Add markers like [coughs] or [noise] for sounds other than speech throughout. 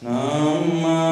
Nam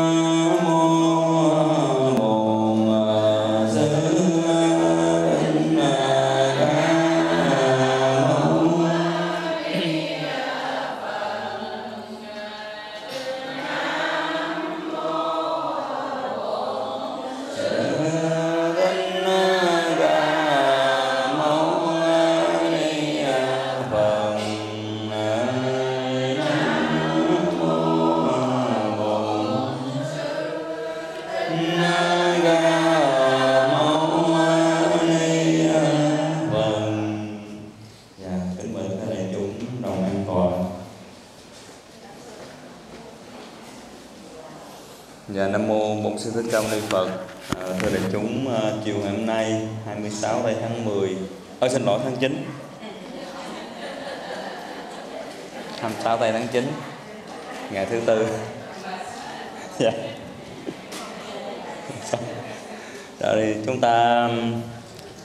ta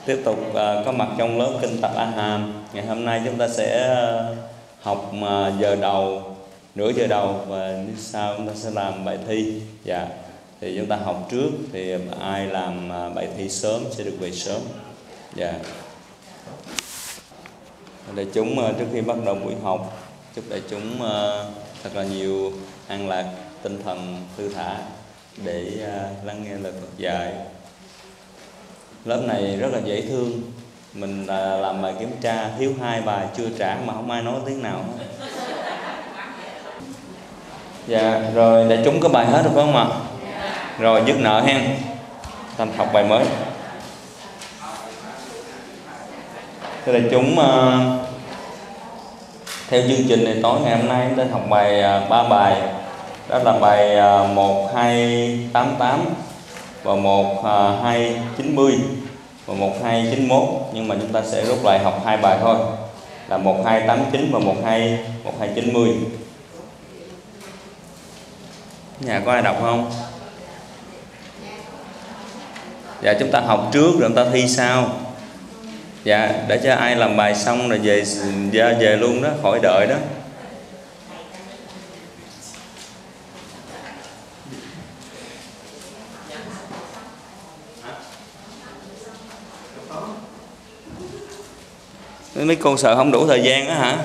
tiếp tục ờ, có mặt trong lớp Kinh Tập A Hàm. Ngày hôm nay chúng ta sẽ ờ, học mà giờ đầu, nửa giờ đầu và sau chúng ta sẽ làm bài thi. Dạ. Thì chúng ta học trước thì ai làm bài thi sớm sẽ được về sớm. Dạ. Để chúng trước khi bắt đầu buổi học, chúc đại chúng thật là nhiều an lạc, tinh thần thư thả để lắng nghe lời Phật dạy lớp này rất là dễ thương mình à, làm bài kiểm tra thiếu hai bài chưa trả mà không ai nói tiếng nào hết Dạ, rồi đã chúng có bài hết rồi phải không ạ? Rồi dứt nợ hen. Thành học bài mới. Thưa đại chúng à, theo chương trình này tối ngày hôm nay chúng ta học bài à, ba bài. Đó là bài ờ, 1288 và 1290 và 1291 nhưng mà chúng ta sẽ rút lại học hai bài thôi. Là 1289 và 12 1290 nhà có ai đọc không? Dạ chúng ta học trước rồi chúng ta thi sau. Dạ để cho ai làm bài xong rồi về về, về luôn đó khỏi đợi đó. Mấy cô sợ không đủ thời gian á hả?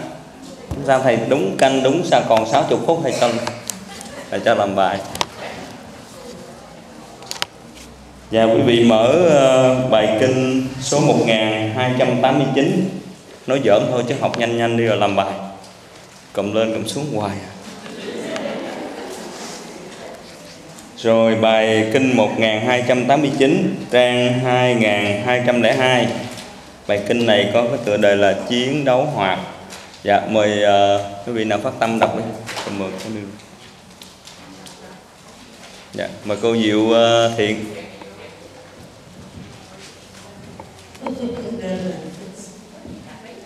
Sao, thầy đúng canh, đúng sao, còn 60 phút thầy canh thầy cho làm bài. Dạ quý vị mở ờ, bài kinh số 1289 Nói giỡn thôi chứ học nhanh nhanh đi rồi làm bài. Cầm lên, cầm xuống, hoài. À. Rồi bài kinh 1289 trang 2202 Bài kinh này có cái tựa đề là Chiến đấu hoạt Dạ mời uh, quý vị nào phát tâm đọc đi. Cảm ơn cảm. Dạ mời cô Diệu uh, Thiện.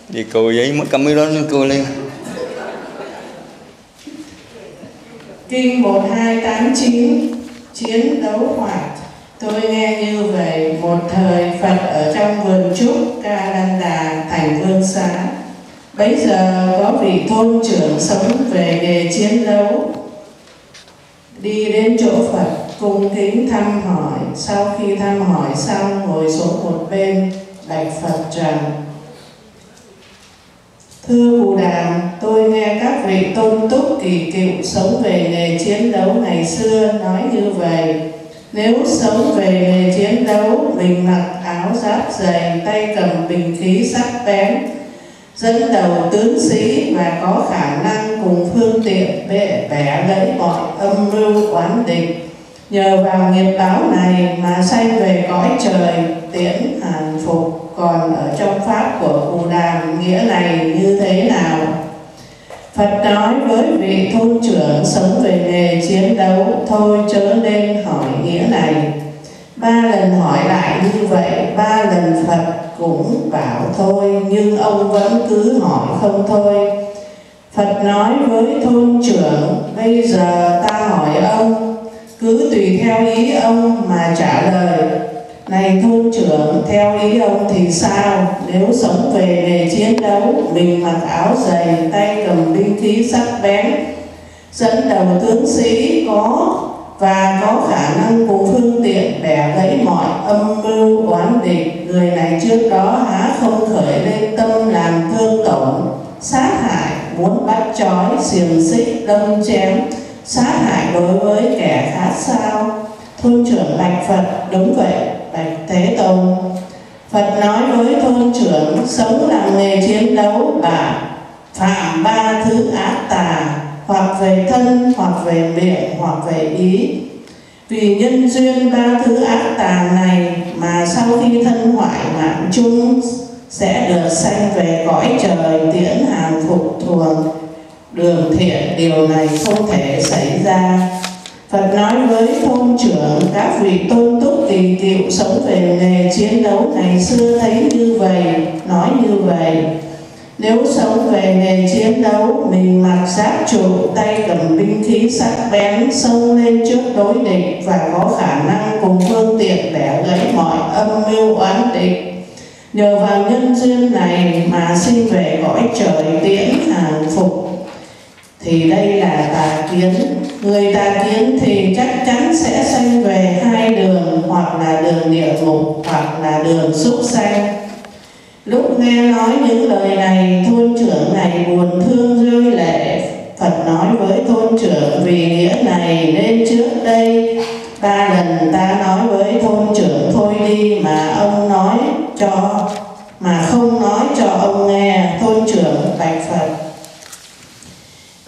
Vì cô giấy mất cầm đó cô lên. Kinh 1289 Chiến đấu hoạt Tôi nghe như vậy Một thời Phật ở trong vườn trúc Ca Lan Đà thành vương xá. Bấy giờ có vị thôn trưởng sống về nghề chiến đấu. Đi đến chỗ Phật cung kính thăm hỏi. Sau khi thăm hỏi xong ngồi xuống một bên Bạch Phật rằng Thưa Bù Đàm, tôi nghe các vị tôn túc kỳ cựu sống về nghề chiến đấu ngày xưa nói như vậy. Nếu sống về nghề chiến đấu, mình mặc áo giáp dày, tay cầm bình khí sắc bén, dẫn đầu tướng sĩ và có khả năng cùng phương tiện bệ bẻ gãy mọi âm mưu oán địch. Nhờ vào nghiệp báo này mà sanh về cõi trời tiễn hàn phục còn ở trong pháp của Cù Đàm nghĩa này như thế nào? Phật nói với vị thôn trưởng sống về nghề chiến đấu thôi chớ nên hỏi nghĩa này. Ba lần hỏi lại như vậy, ba lần Phật cũng bảo thôi, nhưng ông vẫn cứ hỏi không thôi. Phật nói với thôn trưởng, bây giờ ta hỏi ông, cứ tùy theo ý ông mà trả lời. Này thôn trưởng, theo ý ông thì sao? Nếu sống về nghề chiến đấu, mình mặc áo dày, tay cầm binh khí sắc bén, dẫn đầu tướng sĩ có và có khả năng cùng phương tiện để gãy mọi âm mưu oán địch người này trước đó há không khởi lên tâm làm thương tổn sát hại muốn bắt trói xiềng xích đâm chém sát hại đối với kẻ khác sao thôn trưởng bạch phật đúng vậy bạch thế tôn. Phật nói với thôn trưởng, sống làm nghề chiến đấu và phạm ba thứ ác tà, hoặc về thân, hoặc về miệng, hoặc về ý. Vì nhân duyên ba thứ ác tà này mà sau khi thân hoại mạng chung, sẽ được sanh về cõi trời tiễn hàng phục thuồng. Đường thiện điều này không thể xảy ra. Phật nói với thôn trưởng các vị tôn túc kỳ cựu sống về nghề chiến đấu ngày xưa thấy như vậy, nói như vậy. Nếu sống về nghề chiến đấu, mình mặc giáp trụ, tay cầm binh khí sắc bén, xông lên trước đối địch và có khả năng cùng phương tiện để gãy mọi âm mưu oán địch. Nhờ vào nhân duyên này mà sinh về cõi trời tiễn hàng phục thì đây là tà kiến. Người tà kiến thì chắc chắn sẽ sanh về hai đường, hoặc là đường địa ngục, hoặc là đường súc sanh. Lúc nghe nói những lời này, thôn trưởng này buồn thương rơi lệ. Phật nói với thôn trưởng, vì nghĩa này nên trước đây, ba lần ta nói với thôn trưởng thôi đi, mà ông nói cho, mà không nói cho ông nghe. Thôn trưởng bạch phật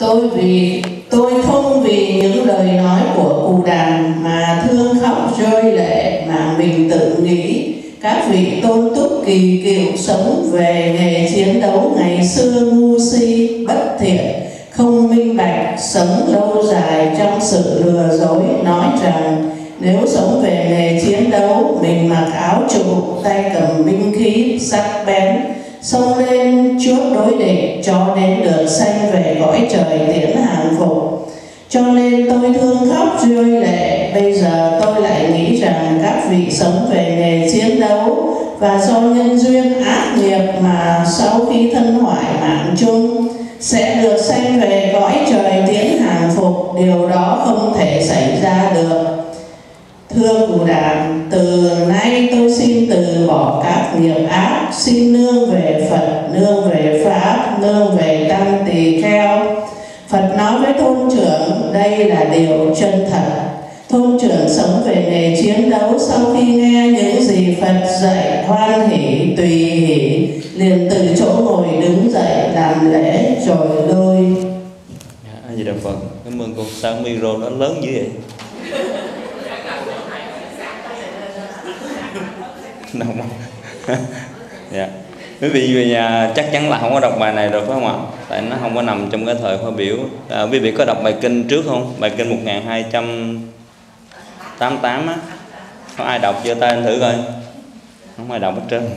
tôi vì, tôi không vì những lời nói của cù đàm mà thương khóc rơi lệ, mà mình tự nghĩ các vị tôn túc kỳ cựu sống về nghề chiến đấu ngày xưa ngu si, bất thiện, không minh bạch, sống lâu dài trong sự lừa dối, nói rằng nếu sống về nghề chiến đấu, mình mặc áo trụ, tay cầm binh khí sắc bén xông lên trước đối địch cho đến được sanh về cõi trời tiễn hàng phục. Cho nên tôi thương khóc rơi lệ, bây giờ tôi lại nghĩ rằng các vị sống về nghề chiến đấu và do nhân duyên ác nghiệp mà sau khi thân hoại mạng chung sẽ được sanh về cõi trời tiến hàng phục, điều đó không thể xảy ra được. Thưa Cụ Đàm, từ nay tôi xin từ bỏ các nghiệp ác, xin nương về Phật, nương về Pháp, nương về Tăng Tỳ Kheo. Phật nói với thôn trưởng, đây là điều chân thật. Thôn trưởng sống về nghề chiến đấu sau khi nghe những gì Phật dạy hoan hỷ, tùy hỷ, liền từ chỗ ngồi đứng dậy làm lễ rồi đôi Dạ, a Phật. Cảm ơn cô sao micro nó lớn dữ vậy? Đâu [laughs] mà dạ. Quý vị về nhà chắc chắn là không có đọc bài này rồi phải không ạ? Tại nó không có nằm trong cái thời khóa biểu. À, quý vị có đọc bài kinh trước không? Bài kinh 1288 á. Có ai đọc chưa tay anh thử coi. Không ai đọc hết trơn.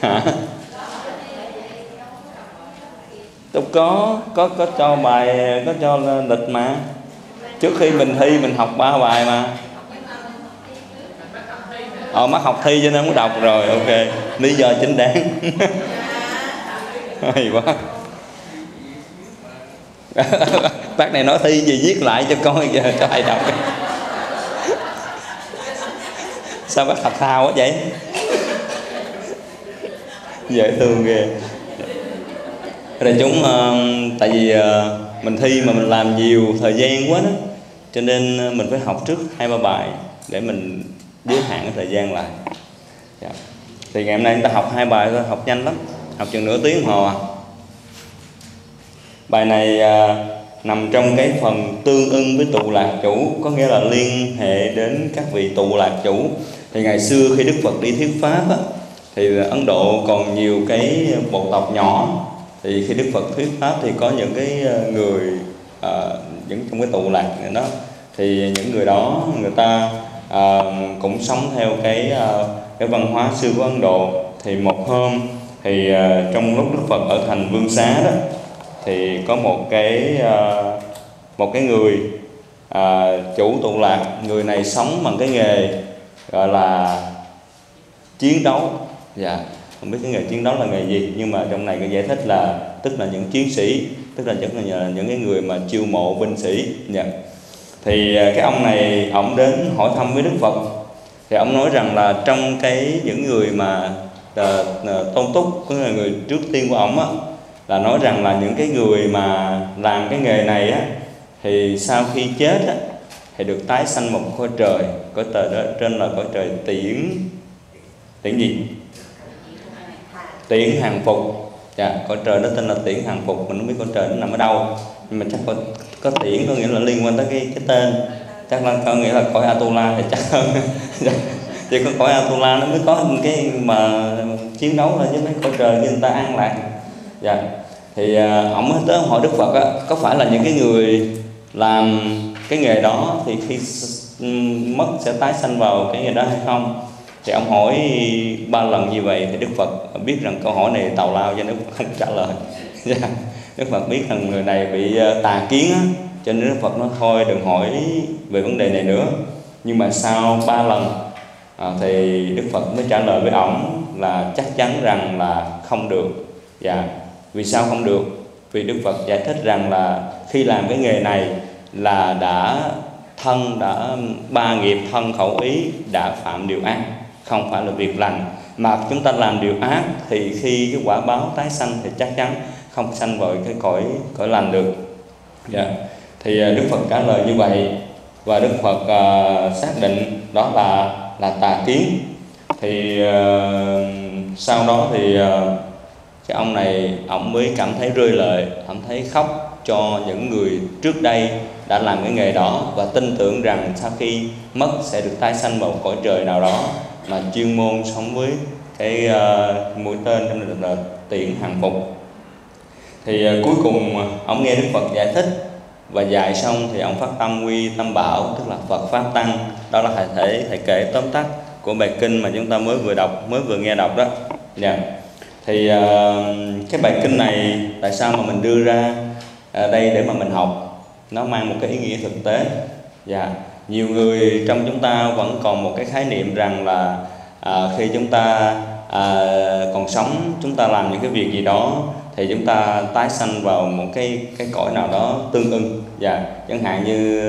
[laughs] Hả? Đâu có có có cho bài có cho lịch mà. Trước khi mình thi mình học ba bài mà ờ mắc học thi cho nên muốn đọc rồi. Ok lý do chính đáng. [laughs] Hay quá. [laughs] Bác này nói thi gì viết lại cho coi giờ cho thầy đọc. [laughs] Sao bác thật thao quá vậy? Dễ thương ghê. Rồi chúng uh, tại vì uh, mình thi mà mình làm nhiều thời gian quá đó cho nên ờ, mình phải học trước hai ba bài để mình giới hạn thời gian lại dạ. thì ngày hôm nay chúng ta học hai bài thôi học nhanh lắm học chừng nửa tiếng hồ à. Bài này à, nằm trong cái phần tương ưng với tụ lạc chủ có nghĩa là liên hệ đến các vị tụ lạc chủ. Thì ngày xưa khi đức phật đi thuyết pháp á, thì ấn độ còn nhiều cái bộ tộc nhỏ. Thì khi đức phật thuyết pháp thì có những cái à, người à, những trong cái tụ lạc này đó. Thì những người đó người ta à, cũng sống theo cái à, cái văn hóa xưa của Ấn Độ. Thì một hôm thì à, trong lúc Đức Phật ở thành Vương Xá đó thì có một cái à, một cái người à, chủ tụ lạc. Người này sống bằng cái nghề gọi là chiến đấu. Dạ không biết cái nghề chiến đấu là nghề gì nhưng mà trong này cái giải thích là tức là những chiến sĩ tức là những là những cái người mà chiêu mộ binh sĩ. Dạ thì à, cái ông này ông đến hỏi thăm với đức phật. Thì ông nói rằng là trong cái những người mà à, à, tôn túc cái người trước tiên của ông á, là nói rằng là những cái người mà làm cái nghề này á, thì sau khi chết á, thì được tái sanh một cõi trời cõi trời đó, trên là cõi trời tiễn tiễn gì? Tiễn hàng phục. Dạ cõi trời đó tên là tiễn hàng phục, mình không biết cõi trời nó nằm ở đâu, nhưng mà chắc có có tiễn có nghĩa là liên quan tới cái cái tên chắc là có nghĩa là cõi Atula thì chắc hơn [laughs] dạ. chỉ có cõi Atula nó mới có cái mà chiến đấu là với mấy cõi trời như người ta an lạc dạ thì uh, tới hỏi Đức Phật á, có phải là những cái người làm cái nghề đó thì khi mất sẽ tái sanh vào cái nghề đó hay không thì ông hỏi ba lần như vậy thì Đức Phật biết rằng câu hỏi này tào lao cho Đức Phật không [laughs] trả lời dạ. Đức Phật biết rằng người này bị ờ, tà kiến á, cho nên Đức Phật nói thôi đừng hỏi về vấn đề này nữa. Nhưng mà sau ba lần à, thì Đức Phật mới trả lời với ổng là chắc chắn rằng là không được. Dạ vì sao không được? Vì Đức Phật giải thích rằng là khi làm cái nghề này là đã thân đã ba nghiệp thân khẩu ý đã phạm điều ác không phải là việc lành. Mà chúng ta làm điều ác thì khi cái quả báo tái sanh thì chắc chắn không sanh vào cái cõi cõi lành được yeah. Dạ. thì à, Đức Phật trả lời như vậy và Đức Phật uh, xác định đó là là tà kiến thì uh, sau đó thì uh, cái ông này ông mới cảm thấy rơi lệ cảm thấy khóc cho những người trước đây đã làm cái nghề đó và tin tưởng rằng sau khi mất sẽ được tái sanh vào cõi trời nào đó mà chuyên môn sống với cái uh, mũi tên trong là, là hàng phục thì à, cuối cùng à, ông nghe Đức Phật giải thích và dạy xong thì ông phát tâm quy tâm bảo tức là Phật pháp tăng. Đó là thầy thể thầy kể tóm tắt của bài kinh mà chúng ta mới vừa đọc mới vừa nghe đọc đó. Dạ. Yeah. thì uh, cái bài kinh này tại sao mà mình đưa ra uh, đây để mà mình học? Nó mang một cái ý nghĩa thực tế. Dạ. Nhiều người trong chúng ta vẫn còn một cái khái niệm rằng là à, khi chúng ta à, còn sống chúng ta làm những cái việc gì đó thì chúng ta tái sanh vào một cái cái cõi nào đó tương ưng. Và chẳng hạn như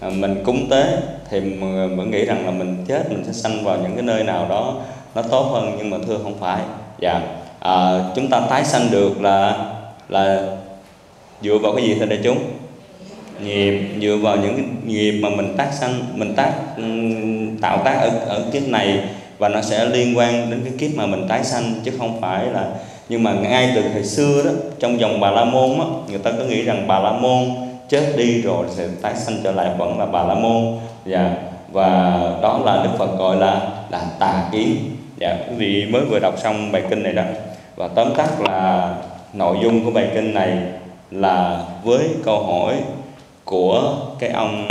à, mình cúng tế thì mình nghĩ rằng là mình chết mình sẽ sanh vào những cái nơi nào đó nó tốt hơn nhưng mà thưa không phải. Dạ à, chúng ta tái sanh được là là dựa vào cái gì thưa đại chúng? Nghiệp dựa vào những cái nghiệp mà mình tác sanh mình tác tạo tác ở ở kiếp này và nó sẽ liên quan đến cái kiếp mà mình tái sanh chứ không phải là nhưng mà ngay từ thời xưa đó trong dòng bà la môn á người ta có nghĩ rằng bà la môn chết đi rồi sẽ tái sanh trở lại vẫn là bà la môn. Và và đó là đức phật gọi là là tà kiến. Dạ quý vị mới vừa đọc xong bài kinh này đó. Và tóm tắt là nội dung của bài kinh này là với câu hỏi của cái ông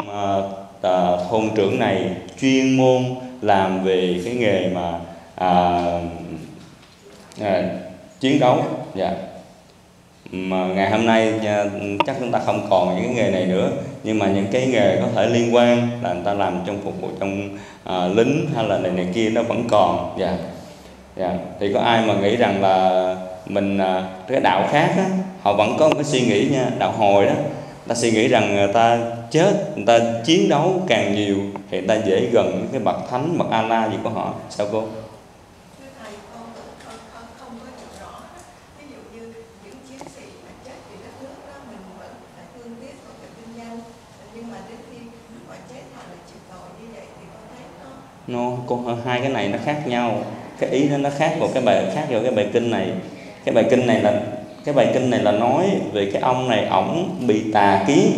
à, thôn trưởng này chuyên môn làm về cái nghề mà à, à, chiến đấu. Dạ. Mà ngày hôm nay ờ, chắc chúng ta không còn những cái nghề này nữa nhưng mà những cái nghề có thể liên quan là người ta làm trong phục vụ trong à, lính hay là này này kia nó vẫn còn. Dạ. Dạ. Thì có ai mà nghĩ rằng là mình à, cái đạo khác á, họ vẫn có một cái suy nghĩ nha đạo hồi đó. Ta suy nghĩ rằng người ta chết người ta chiến đấu càng nhiều thì người ta dễ gần cái bậc thánh bậc a la gì của họ. Sao cô? Nó có hai cái này nó khác nhau. Cái ý nó nó khác vào cái bài, khác vào cái bài kinh này. Cái bài kinh này là, cái bài kinh này là nói về cái ông này, ổng bị tà kiến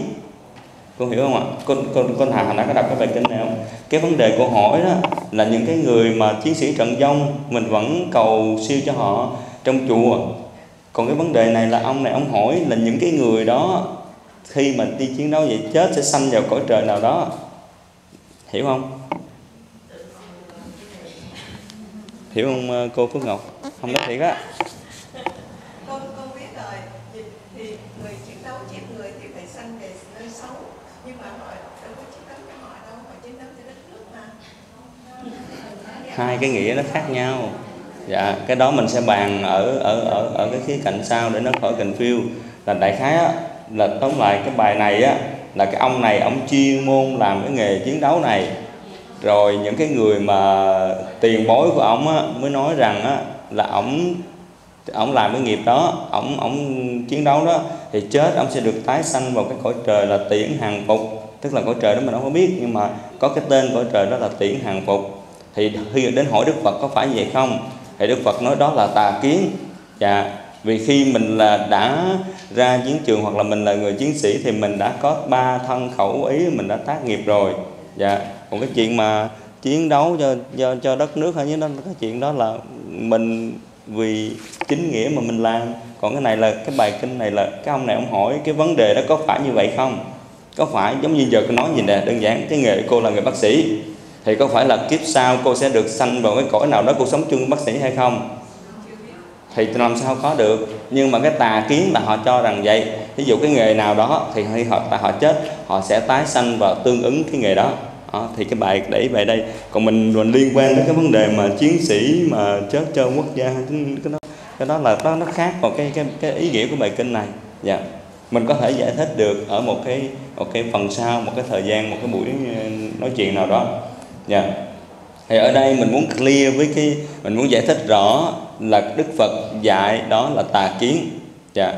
con hiểu không ạ? Con con con hà đã có đọc cái bài kinh này không? Cái vấn đề cô hỏi đó là những cái người mà chiến sĩ trận vong mình vẫn cầu siêu cho họ trong chùa. Còn cái vấn đề này là ông này, ông hỏi là những cái người đó khi mà đi chiến đấu vậy chết sẽ sanh vào cõi trời nào đó. Hiểu không? Hiểu không ờ, cô Phước Ngọc? Không có thiệt á. Hai cái nghĩa nó khác nhau. Dạ cái đó mình sẽ bàn ở ở ở ở cái khía cạnh sau để nó khỏi confuse là đại khái á, là tóm lại cái bài này á là cái ông này ông chuyên môn làm cái nghề chiến đấu này rồi những cái người mà tiền bối của ông á, mới nói rằng á, là ông ông làm cái nghiệp đó ông ông chiến đấu đó, thì chết ông sẽ được tái sanh vào cái cõi trời là tiễn hàng phục. Tức là cõi trời đó mình không có biết, nhưng mà có cái tên cõi trời đó là tiễn hàng phục. Thì khi đến hỏi đức phật có phải vậy không? Thì đức phật nói đó là tà kiến. Dạ vì khi mình là đã ra chiến trường hoặc là mình là người chiến sĩ thì mình đã có ba thân khẩu ý, mình đã tác nghiệp rồi. Dạ còn cái chuyện mà chiến đấu cho cho cho đất nước hay như đó, cái chuyện đó là mình vì chính nghĩa mà mình làm. Còn cái này là, cái bài kinh này là, cái ông này ông hỏi cái vấn đề đó có phải như vậy không? Có phải giống như giờ cô nói gì nè, đơn giản, cái nghề cô là người bác sĩ. Thì có phải là kiếp sau cô sẽ được sanh vào cái cõi nào đó cô sống chung với bác sĩ hay không? Thì làm sao có được. Nhưng mà cái tà kiến là họ cho rằng vậy. Ví dụ cái nghề nào đó thì khi họ họ chết, họ sẽ tái sanh vào tương ứng cái nghề đó đó, thì cái bài để về đây còn mình mình liên quan đến cái vấn đề mà chiến sĩ mà chết cho quốc gia cái đó cái đó là nó nó khác vào cái cái cái ý nghĩa của bài kinh này. Dạ. Mình có thể giải thích được ở một cái một cái phần sau một cái thời gian một cái buổi ờ, nói chuyện nào đó. Dạ. Thì ở đây mình muốn clear với cái mình muốn giải thích rõ là Đức Phật dạy đó là tà kiến. Dạ.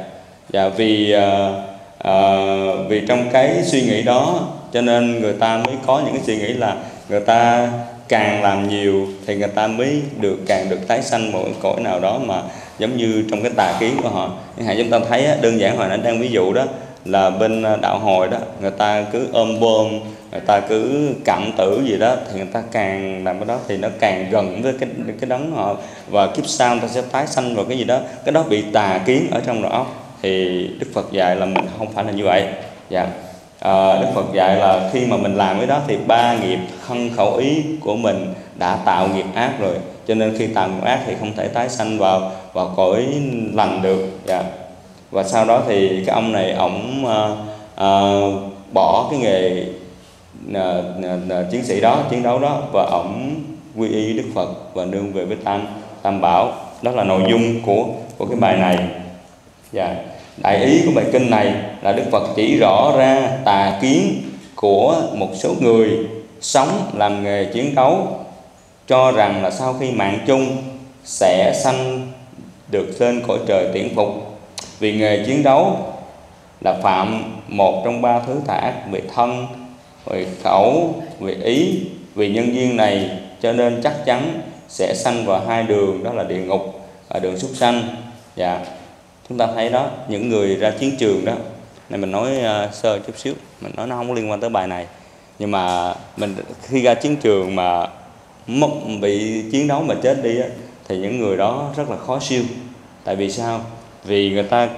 Dạ vì uh, uh, vì trong cái suy nghĩ đó cho nên người ta mới có những cái suy nghĩ là người ta càng làm nhiều thì người ta mới được, càng được tái sanh một cái cõi nào đó mà giống như trong cái tà kiến của họ. Nhưng hãy chúng ta thấy đơn giản hồi nãy đang ví dụ đó, là bên đạo hồi đó, người ta cứ ôm bơm người ta cứ cặm tử gì đó, thì người ta càng làm cái đó thì nó càng gần với cái cái đấng họ. Và kiếp sau người ta sẽ tái sanh vào cái gì đó, cái đó bị tà kiến ở trong đầu óc. Thì đức phật dạy là mình không phải là như vậy. Dạ à, đức phật dạy là khi mà mình làm cái đó thì ba nghiệp thân khẩu ý của mình đã tạo nghiệp ác rồi. Cho nên khi tạo nghiệp ác thì không thể tái sanh vào vào cõi lành được. Dạ. Và sau đó thì cái ông này ổng à, à, bỏ cái nghề à, à, chiến sĩ đó chiến đấu đó và ổng quy y đức phật và nương về với tam tam bảo. Đó là nội dung của của cái bài này. Dạ đại ý của bài kinh này là đức phật chỉ rõ ra tà kiến của một số người sống làm nghề chiến đấu, cho rằng là sau khi mạng chung sẽ sanh được lên cõi trời tiễn phục. Vì nghề chiến đấu là phạm một trong ba thứ tà ác về thân, về khẩu, về ý. Vì nhân duyên này, cho nên chắc chắn sẽ sanh vào hai đường, đó là địa ngục và đường súc sanh. Dạ chúng ta thấy đó những người ra chiến trường đó này mình nói uh, sơ chút xíu mình nói nó không liên quan tới bài này. Nhưng mà mình khi ra chiến trường mà mất bị chiến đấu mà chết đi á, thì những người đó rất là khó siêu. Tại vì sao? Vì người ta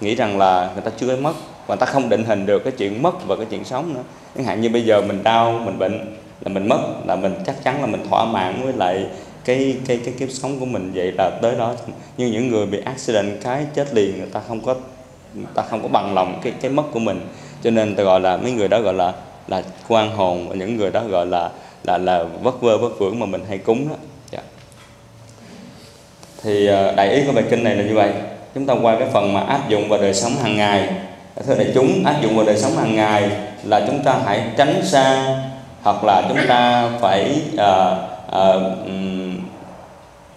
nghĩ rằng là người ta chưa có mất và ta không định hình được cái chuyện mất và cái chuyện sống nữa. Chẳng hạn như bây giờ mình đau mình bệnh là mình mất là mình chắc chắn là mình thỏa mãn với lại cái cái cái kiếp sống của mình vậy là tới đó. Nhưng những người bị accident cái chết liền người ta không có người ta không có bằng lòng cái cái mất của mình. Cho nên ta gọi là mấy người đó gọi là là quan hồn và những người đó gọi là là là vất vơ vất vưởng mà mình hay cúng đó. Yeah. thì ờ, đại ý của bài kinh này là như vậy. Chúng ta qua cái phần mà áp dụng vào đời sống hàng ngày. Thưa đại chúng áp dụng vào đời sống hàng ngày là chúng ta hãy tránh xa hoặc là chúng ta phải uh, uh,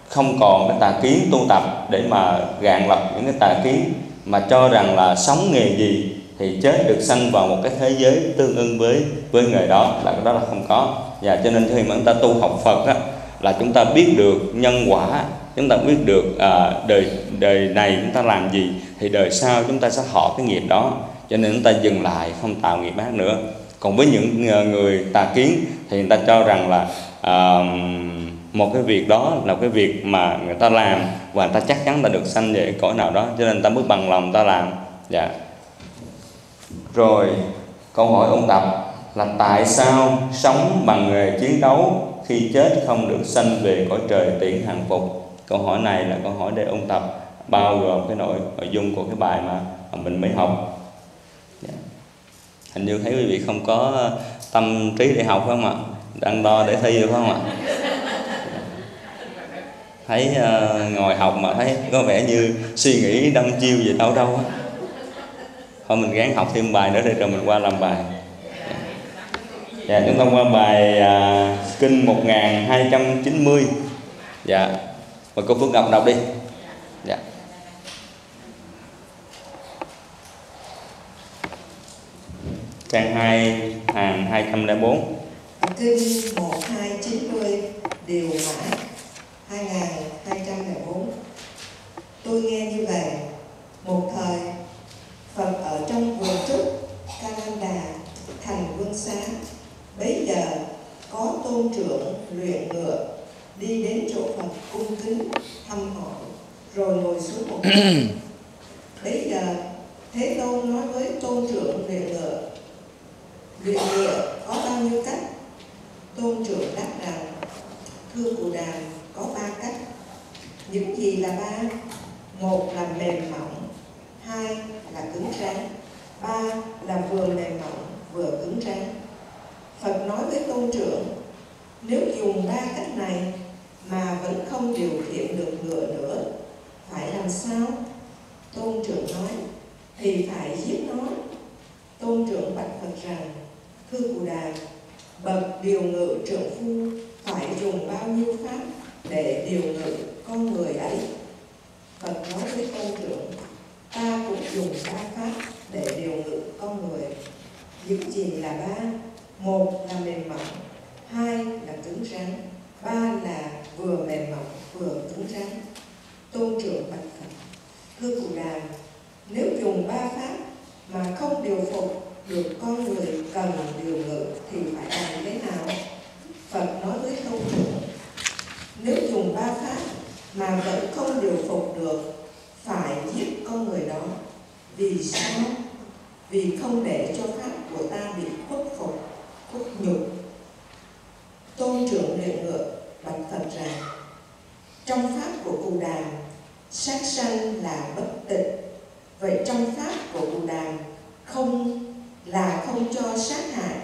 không còn cái tà kiến tu tập để mà gạn lọc những cái tà kiến mà cho rằng là sống nghề gì thì chết được sanh vào một cái thế giới tương ưng với với người đó là cái đó là không có. Và cho nên khi mà chúng ta tu học Phật á, là chúng ta biết được nhân quả chúng ta biết được à, đời đời này chúng ta làm gì thì đời sau chúng ta sẽ họ cái nghiệp đó. Cho nên chúng ta dừng lại không tạo nghiệp ác nữa. Còn với những à, người tà kiến thì người ta cho rằng là uh, một cái việc đó là cái việc mà người ta làm và người ta chắc chắn là được sanh về cõi nào đó, cho nên ta mới bằng lòng ta làm. Dạ. Rồi, câu hỏi ông tập là tại sao sống bằng nghề chiến đấu khi chết không được sanh về cõi trời tiện hàng phục? Câu hỏi này là câu hỏi để ông tập, bao gồm cái nội nội dung của cái bài mà mình mới học. Dạ. hình như thấy quý vị không có tâm trí để học phải không ạ? Đang đo để thi phải không ạ? Thấy uh, ngồi học mà thấy có vẻ như suy nghĩ đâm chiêu gì đâu đâu á. Thôi mình gán học thêm bài nữa để rồi mình qua làm bài. Dạ, dạ chúng ta qua bài uh, kinh 1290 dạ mời cô Phước Ngọc đọc đi. Dạ. Trang 2 hàng 204 Kinh 1290 Điều Mã. 2204 Tôi nghe như vậy Một thời Phật ở trong vườn trúc Canada thành vương xá. Bấy giờ có tôn trưởng luyện ngựa Đi đến chỗ Phật cung kính thăm hỏi Rồi ngồi xuống một [coughs] Bấy giờ Thế Tôn nói với tôn trưởng luyện ngựa Luyện ngựa có bao nhiêu cách? Tôn trưởng đáp rằng Thưa cụ đàm có ba cách Những gì là ba? Một là mềm mỏng, Hai là cứng rắn, Ba là vừa mềm mỏng, vừa cứng rắn Phật nói với tôn trưởng, Nếu dùng ba cách này Mà vẫn không điều khiển được ngựa nữa, Phải làm sao? Tôn trưởng nói, Thì phải giết nó Tôn trưởng bạch Phật rằng, Thưa cụ đà, Bậc điều ngự trưởng phu Phải dùng bao nhiêu pháp để điều ngự con người ấy. Phật nói với tôn trưởng, Ta cũng dùng ba pháp Để điều ngự con người. Những gì là ba? Một là mềm mỏng, Hai là cứng rắn, Ba là vừa mềm mỏng, vừa cứng rắn. Tôn trưởng bạch Phật, Thưa cụ đàm Nếu dùng ba pháp Mà không điều phục được con người cần điều ngự thì phải làm thế nào? Phật nói với tôn trưởng nếu dùng ba pháp mà vẫn không điều phục được phải giết con người đó vì sao? Vì không để cho pháp của ta bị khuất phục, khuất nhục. Tôn trưởng luyện ngựa bạch Phật rằng trong pháp của Cù Đàm sát sanh là bất tịch vậy trong pháp của Cù Đàm không là không cho sát hại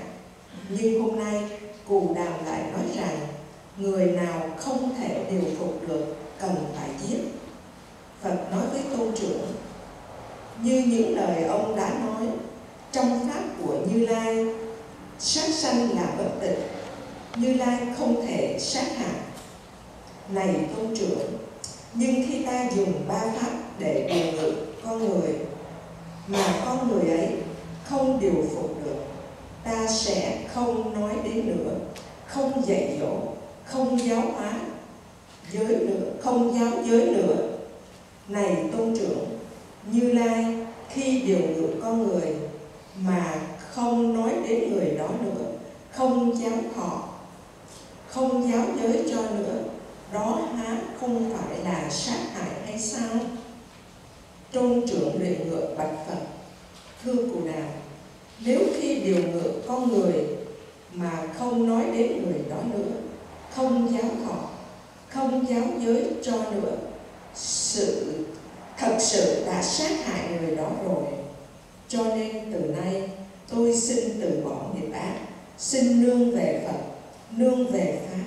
nhưng hôm nay cù đàm lại nói rằng người nào không thể điều phục được cần phải giết. Phật nói với tôn trưởng, như những lời ông đã nói, trong pháp của như lai, sát sanh là bất tịch như lai không thể sát hại. Này tôn trưởng, nhưng khi ta dùng ba pháp để điều ngự con người, mà con người ấy không điều phục được, ta sẽ không nói đến nữa, không dạy dỗ không giáo hóa giới nữa, không giáo giới nữa. Này tôn trưởng, như lai, khi điều ngự con người mà không nói đến người đó nữa, không giáo họ, không giáo giới cho nữa, đó há không phải là sát hại hay sao? Tôn trưởng luyện ngựa bạch phật, thưa cụ đàm nếu khi điều ngự con người mà không nói đến người đó nữa không giáo họ không giáo giới cho nữa. Sự, thật sự đã sát hại người đó rồi. Cho nên từ nay, tôi xin từ bỏ nghiệp ác, xin nương về phật, nương về pháp,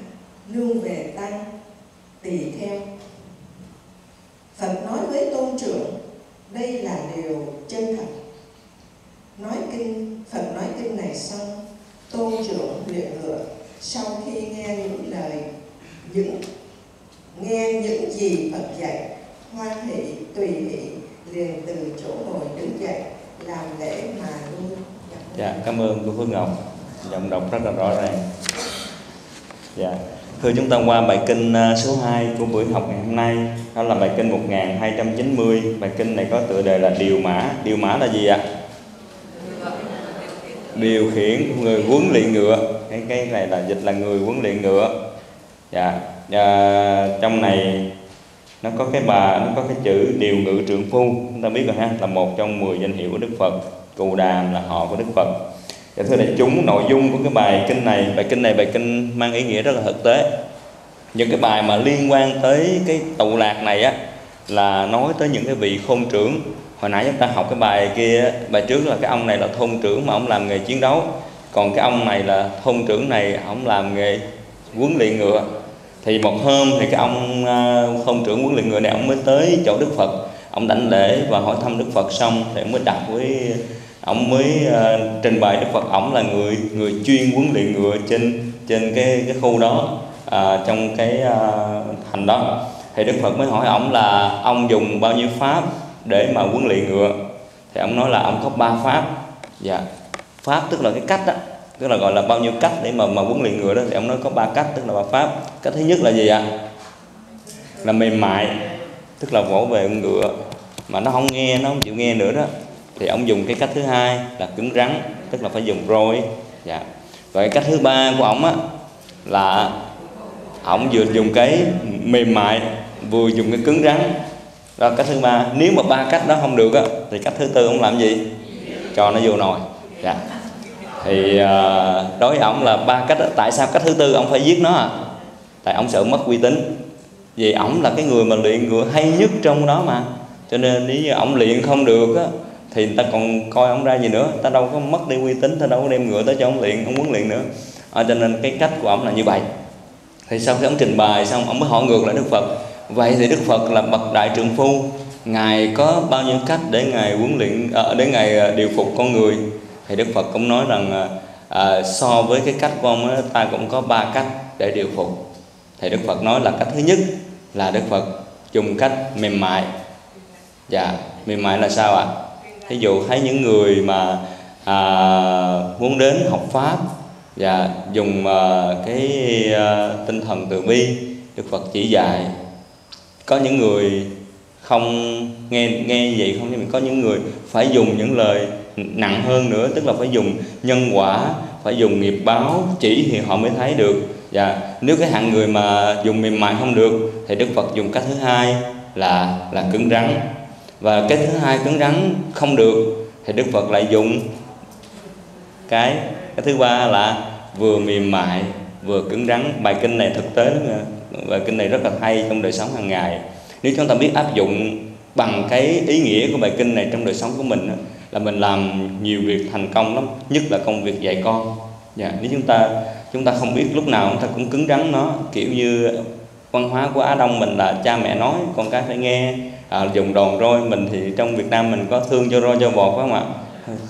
nương về tăng, tỳ theo. Phật nói với tôn trưởng, đây là điều chân thật. Nói kinh, Phật nói kinh này xong, tôn trưởng luyện ngựa sau khi nghe những lời, những, nghe những gì Phật dạy hoan hỷ tùy hỷ liền từ chỗ ngồi đứng dậy, làm lễ mà luôn dạ cảm ơn cô Phương Ngọc. Giọng đọc rất là rõ ràng. Dạ. Thưa chúng ta, qua bài kinh à, số 2 của buổi học ngày hôm nay, đó là bài kinh 1290 bài kinh này có tựa đề là điều mã. Điều mã là gì ạ? à? Điều khiển người huấn luyện ngựa. Cái cái này là dịch là người huấn luyện ngựa. Dạ à, trong này nó có cái bà nó có cái chữ điều ngự trượng phu. Chúng ta biết rồi ha là một trong 10 danh hiệu của Đức Phật. Cù đàm là họ của Đức Phật. Dạ thưa đại chúng nội dung của cái bài kinh này bài kinh này bài kinh mang ý nghĩa rất là thực tế. Những cái bài mà liên quan tới cái tụ lạc này á là nói tới những cái vị khôn trưởng hồi nãy chúng ta học cái bài kia bài trước là cái ông này là thôn trưởng mà ông làm nghề chiến đấu. Còn cái ông này là thôn trưởng này ông làm nghề huấn luyện ngựa. Thì một hôm thì cái ông ờ, thôn trưởng huấn luyện ngựa này ông mới tới chỗ đức phật. Ông đảnh lễ và hỏi thăm đức phật xong thì ông mới đặt với ông mới uh, trình bày đức phật. Ổng là người người chuyên huấn luyện ngựa trên trên cái cái khu đó uh, trong cái uh, thành đó. Thì đức phật mới hỏi ổng là ông dùng bao nhiêu pháp? Để mà huấn luyện ngựa. Thì ông nói là ông có ba pháp. Dạ. Pháp tức là cái cách đó tức là gọi là bao nhiêu cách để mà mà huấn luyện ngựa đó. Thì ông nói có ba cách tức là ba pháp. Cách thứ nhất là gì ạ? Là mềm mại, tức là vỗ về con ngựa. Mà nó không nghe, nó không chịu nghe nữa đó. Thì ông dùng cái cách thứ hai là cứng rắn, tức là phải dùng roi. Dạ. Và cái cách thứ ba của ông á, là ông vừa dùng cái mềm mại, vừa dùng cái cứng rắn đó cách thứ ba nếu mà ba cách đó không được á thì cách thứ tư ông làm gì? Cho nó vô nồi. Dạ. Thì à, đối với ông là ba cách đó. tại sao cách thứ tư ông phải giết nó à? Tại ông sợ mất uy tín. Vì ổng là cái người mà luyện ngựa hay nhất trong đó mà. Cho nên nếu như ổng luyện không được á thì người ta còn coi ông ra gì nữa? Ta đâu có mất đi uy tín ta đâu có đem ngựa tới cho ông luyện ông muốn luyện nữa. À, cho nên cái cách của ông là như vậy. Thì sau khi ông trình bày xong ông mới hỏi ngược lại đức phật vậy thì đức phật là bậc đại trượng phu. Ngài có bao nhiêu cách để ngài huấn luyện à, để ngài à, điều phục con người? Thì đức phật cũng nói rằng à, à, so với cái cách của ông ấy, ta cũng có ba cách để điều phục. Thì đức phật nói là cách thứ nhất là đức phật dùng cách mềm mại. Dạ mềm mại là sao ạ? À? ví dụ thấy những người mà à, muốn đến học pháp và dùng à, cái à, tinh thần từ bi đức phật chỉ dạy có những người không nghe nghe vậy không nhưng mà có những người phải dùng những lời nặng hơn nữa, tức là phải dùng nhân quả, phải dùng nghiệp báo, chỉ thì họ mới thấy được. Và nếu cái hạng người mà dùng mềm mại không được, thì đức phật dùng cách thứ hai là là cứng rắn. Và cái thứ hai cứng rắn không được, thì đức phật lại dùng cái cái thứ ba là vừa mềm mại, vừa cứng rắn. Bài kinh này thực tế lắm và kinh này rất là hay trong đời sống hàng ngày. Nếu chúng ta biết áp dụng bằng cái ý nghĩa của bài kinh này trong đời sống của mình là mình làm nhiều việc thành công lắm nhất là công việc dạy con. Dạ, nếu chúng ta chúng ta không biết lúc nào chúng ta cũng cứng rắn nó kiểu như văn hóa của Á Đông mình là cha mẹ nói con cái phải nghe à, dùng đòn roi mình thì trong Việt Nam mình có thương cho roi cho bọt phải không ạ?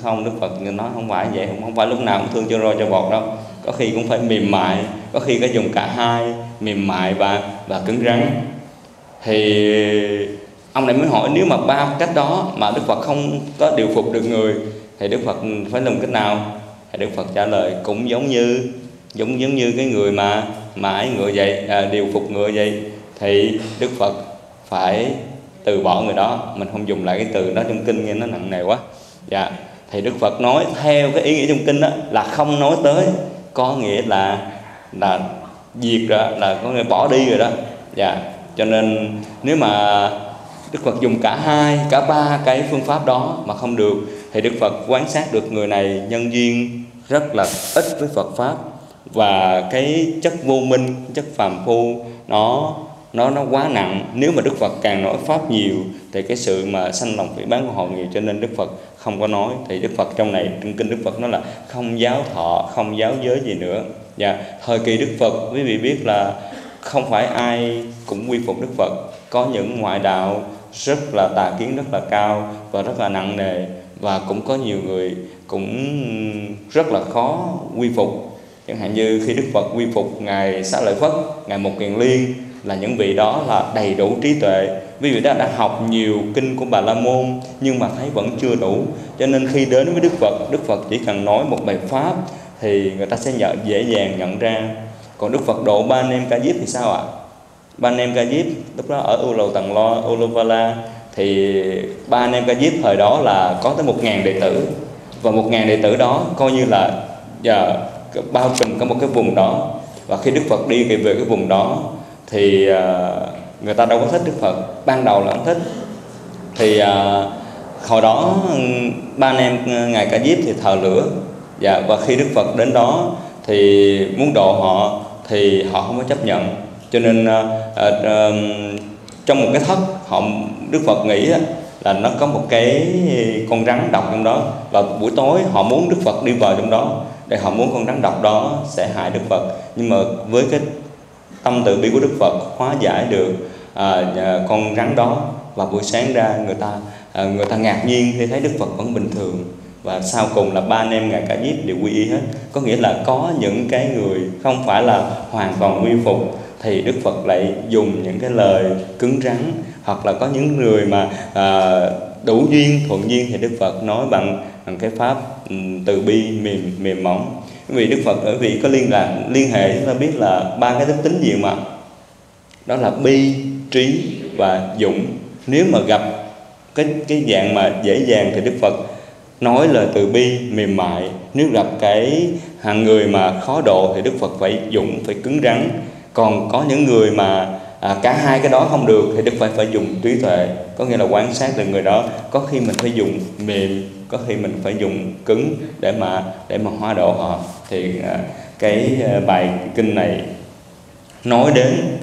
Không Đức Phật nói không phải vậy không, không phải lúc nào cũng thương cho roi cho bọt đâu. Có khi cũng phải mềm mại có khi có dùng cả hai mềm mại và và cứng rắn. Thì ông này mới hỏi nếu mà ba cách đó mà Đức Phật không có điều phục được người thì Đức Phật phải làm cách nào? Thì Đức Phật trả lời cũng giống như giống giống như cái người mà mãi ngựa vậy à, điều phục ngựa vậy thì Đức Phật phải từ bỏ người đó. Mình không dùng lại cái từ đó trong kinh nghe nó nặng nề quá. Dạ. Thì Đức Phật nói theo cái ý nghĩa trong kinh đó là không nói tới có nghĩa là là diệt rồi là có người bỏ đi rồi đó. Dạ cho nên nếu mà Đức Phật dùng cả hai, cả ba cái phương pháp đó mà không được, thì Đức Phật quan sát được người này nhân duyên rất là ít với Phật pháp. Và cái chất vô minh, chất phàm phu nó nó nó quá nặng. Nếu mà Đức Phật càng nói pháp nhiều, thì cái sự mà sanh lòng phỉ bán của họ nhiều cho nên Đức Phật không có nói. Thì Đức Phật trong này, trong kinh Đức Phật nói là không giáo thọ, không giáo giới gì nữa và thời kỳ Đức Phật, quý vị biết là không phải ai cũng quy phục Đức Phật. Có những ngoại đạo rất là tà kiến, rất là cao và rất là nặng nề và cũng có nhiều người cũng rất là khó quy phục. Chẳng hạn như khi Đức Phật quy phục ngài Xá Lợi Phất, ngài Một Kiền Liên là những vị đó là đầy đủ trí tuệ. Quý vị đã đã học nhiều kinh của Bà La Môn nhưng mà thấy vẫn chưa đủ. Cho nên khi đến với Đức Phật Đức Phật chỉ cần nói một bài pháp thì người ta sẽ nhận, dễ dàng nhận ra. Còn Đức Phật độ ba anh em Ca Diếp thì sao ạ? Ba anh em Ca Diếp lúc đó ở U Lầu Tầng Lo Uluvala thì ba anh em Ca Diếp thời đó là có tới một ngàn đệ tử. Và một ngàn đệ tử đó coi như là dạ, giờ bao trùm cả một cái vùng đó. Và khi Đức Phật đi về cái vùng đó thì uh, người ta đâu có thích Đức Phật. Ban đầu là không thích. Thì uh, hồi đó ừ, ba anh em ngài Ca Diếp thì thờ lửa dạ, và khi Đức Phật đến đó thì muốn độ họ thì họ không có chấp nhận. Cho nên uh, uh, trong một cái thất họ Đức Phật nghĩ là nó có một cái con rắn độc trong đó. Và buổi tối họ muốn Đức Phật đi vào trong đó để họ muốn con rắn độc đó sẽ hại Đức Phật. Nhưng mà với cái tâm từ bi của đức phật hóa giải được à, à, con rắn đó và buổi sáng ra người ta à, người ta ngạc nhiên khi thấy đức phật vẫn bình thường và sau cùng là ba anh em ngài cả diếp đều quy y hết. Có nghĩa là có những cái người không phải là hoàn toàn quy phục thì đức phật lại dùng những cái lời cứng rắn hoặc là có những người mà à, đủ duyên thuận duyên thì đức phật nói bằng bằng cái pháp từ bi mềm mềm mỏng. Vì đức phật bởi vì có liên lạc liên hệ chúng ta biết là ba cái đức tính gì mà đó là bi trí và dũng. Nếu mà gặp cái cái dạng mà dễ dàng thì đức phật nói lời từ bi mềm mại. Nếu gặp cái hàng người mà khó độ thì đức phật phải dũng phải cứng rắn. Còn có những người mà à, cả hai cái đó không được thì đức phật phải dùng trí tuệ. Có nghĩa là quan sát từ người đó. Có khi mình phải dùng mềm có khi mình phải dùng cứng để mà để mà hóa độ họ. Thì à, cái à, bài kinh này nói đến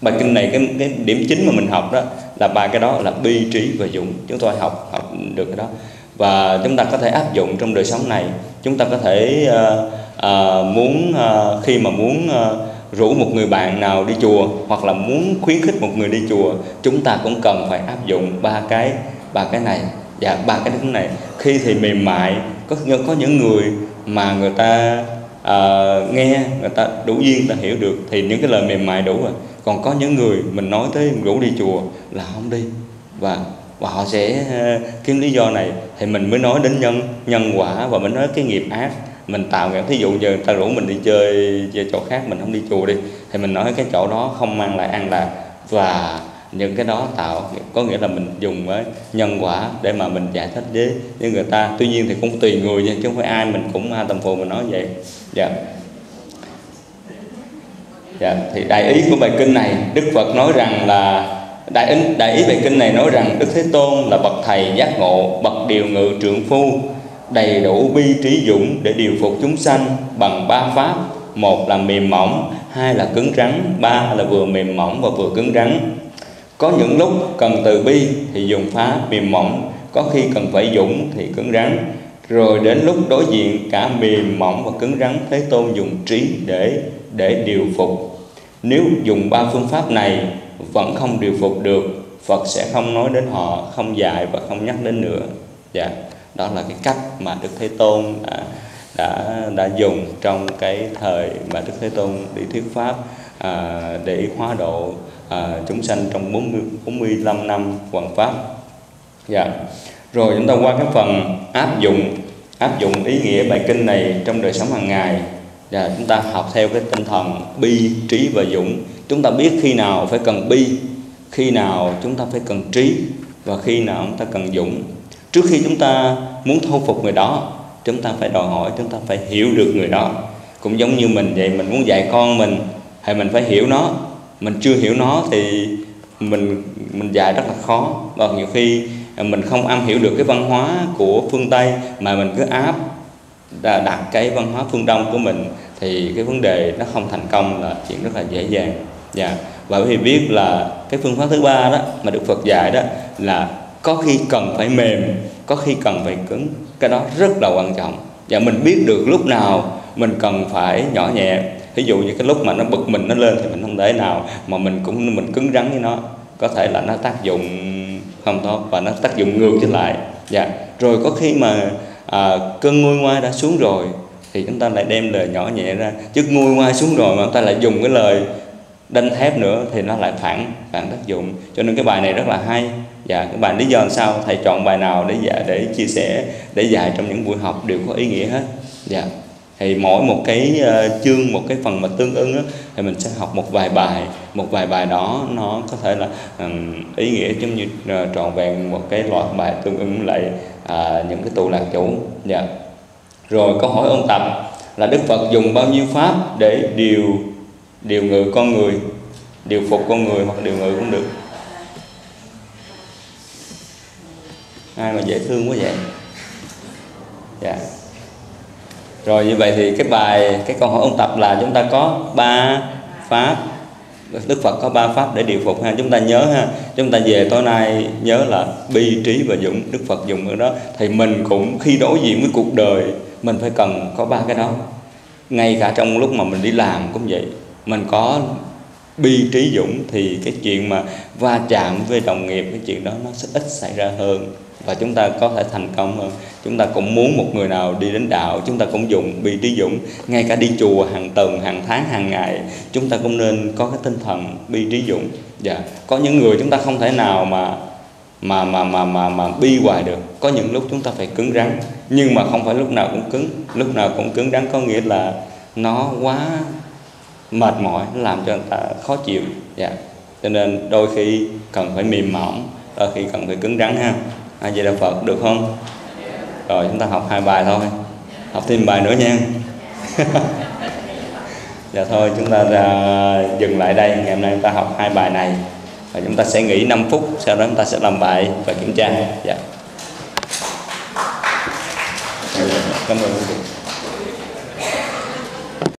bài kinh này cái cái điểm chính mà mình học đó là ba cái đó là bi trí và dũng chúng tôi học học được cái đó và chúng ta có thể áp dụng trong đời sống này. Chúng ta có thể uh, uh, muốn uh, khi mà muốn uh, rủ một người bạn nào đi chùa hoặc là muốn khuyến khích một người đi chùa chúng ta cũng cần phải áp dụng ba cái ba cái này. Và ba cái thứ này. Khi thì mềm mại có có những người mà người ta uh, nghe người ta đủ duyên ta hiểu được thì những cái lời mềm mại đủ rồi. Còn có những người mình nói tới rủ đi chùa là không đi. Và và họ sẽ ờ, kiếm lý do này thì mình mới nói đến nhân nhân quả và mình nói cái nghiệp ác. Mình tạo ví thí dụ giờ người ta rủ mình đi chơi về chỗ khác, mình không đi chùa đi, thì mình nói cái chỗ đó không mang lại an lạc. Và những cái đó tạo, có nghĩa là mình dùng với nhân quả để mà mình giải thích với với người ta. Tuy nhiên thì cũng tùy người nha, chứ không phải ai mình cũng a tầm phù mình nói vậy. Dạ. Dạ thì đại ý của bài kinh này, đức phật nói rằng là đại ý đại ý về kinh này nói rằng đức thế tôn là bậc thầy giác ngộ, bậc điều ngự trượng phu, đầy đủ bi trí dũng để điều phục chúng sanh bằng ba pháp. Một là mềm mỏng, hai là cứng rắn, ba là vừa mềm mỏng và vừa cứng rắn. Có những lúc cần từ bi thì dùng pháp mềm mỏng, có khi cần phải dũng thì cứng rắn. Rồi đến lúc đối diện, cả mềm mỏng và cứng rắn thế tôn dùng trí để để điều phục. Nếu dùng ba phương pháp này vẫn không điều phục được phật sẽ không nói đến họ không dạy và không nhắc đến nữa. Dạ đó là cái cách mà đức thế tôn đã đã đã dùng trong cái thời mà đức thế tôn đi thuyết pháp à, để hóa độ à, chúng sanh trong 40, 45 năm hoàng pháp. Dạ rồi chúng ta qua cái phần áp dụng áp dụng ý nghĩa bài kinh này trong đời sống hàng ngày. Và chúng ta học theo cái tinh thần bi trí và dũng chúng ta biết khi nào phải cần bi, khi nào chúng ta phải cần trí và khi nào chúng ta cần dũng. Trước khi chúng ta muốn thu phục người đó, chúng ta phải đòi hỏi, chúng ta phải hiểu được người đó. Cũng giống như mình vậy, mình muốn dạy con mình thì mình phải hiểu nó. Mình chưa hiểu nó thì mình mình dạy rất là khó. Và nhiều khi mình không am hiểu được cái văn hóa của phương tây mà mình cứ áp đặt cái văn hóa phương đông của mình thì cái vấn đề nó không thành công là chuyện rất là dễ dàng dạ. Và bởi vì biết là cái phương pháp thứ ba đó mà được Phật dạy đó là có khi cần phải mềm có khi cần phải cứng. Cái đó rất là quan trọng. Và mình biết được lúc nào mình cần phải nhỏ nhẹ. Ví dụ như cái lúc mà nó bực mình nó lên thì mình không thể nào mà mình cũng mình cứng rắn với nó. Có thể là nó tác dụng không tốt và nó tác dụng ngược trở lại. Dạ. Rồi có khi mà à, cơn nguôi ngoai đã xuống rồi thì chúng ta lại đem lời nhỏ nhẹ ra. Chứ nguôi ngoai xuống rồi mà chúng ta lại dùng cái lời đánh thép nữa thì nó lại phản phản tác dụng. Cho nên cái bài này rất là hay. Dạ cái bài lý do làm sao thầy chọn bài nào để dạy để chia sẻ để dạy trong những buổi học đều có ý nghĩa hết. Dạ. Thì mỗi một cái uh, chương một cái phần mà tương ứng đó, thì mình sẽ học một vài bài. Một vài bài đó nó có thể là um, ý nghĩa giống như uh, trọn vẹn một cái loạt bài tương ứng lại uh, những cái tụ lạc chủ. Dạ. Rồi câu hỏi ôn tập là đức phật dùng bao nhiêu pháp để điều điều ngự con người, điều phục con người hoặc điều ngự cũng được. Ai mà dễ thương quá vậy? Dạ. Rồi như vậy thì cái bài, cái câu hỏi ôn tập là chúng ta có ba pháp, Đức Phật có ba pháp để điều phục ha. Chúng ta nhớ ha, chúng ta về tối nay nhớ là bi trí và dũng. Đức Phật dùng cái đó. Thì mình cũng khi đối diện với cuộc đời, mình phải cần có ba cái đó. Ngay cả trong lúc mà mình đi làm cũng vậy mình có bi trí dũng thì cái chuyện mà va chạm với đồng nghiệp, cái chuyện đó nó sẽ ít xảy ra hơn. Và chúng ta có thể thành công hơn. Chúng ta cũng muốn một người nào đi đến đạo, chúng ta cũng dùng bi trí dũng, ngay cả đi chùa hàng tuần, hàng tháng, hàng ngày. Chúng ta cũng nên có cái tinh thần bi trí dũng. Dạ có những người chúng ta không thể nào mà mà mà mà mà mà bi hoài được. Có những lúc chúng ta phải cứng rắn, nhưng mà không phải lúc nào cũng cứng. Lúc nào cũng cứng rắn có nghĩa là nó quá mệt mỏi làm cho người ta khó chịu. Dạ. Cho nên đôi khi cần phải mềm mỏng đôi khi cần phải cứng rắn ha. A di đà phật được không? Rồi chúng ta học hai bài thôi. Học thêm bài nữa nha. [laughs] Dạ thôi chúng ta ra, dừng lại đây. Ngày hôm nay chúng ta học hai bài này. Và chúng ta sẽ nghỉ 5 phút sau đó chúng ta sẽ làm bài và kiểm tra. Dạ. Cảm ơn quý vị.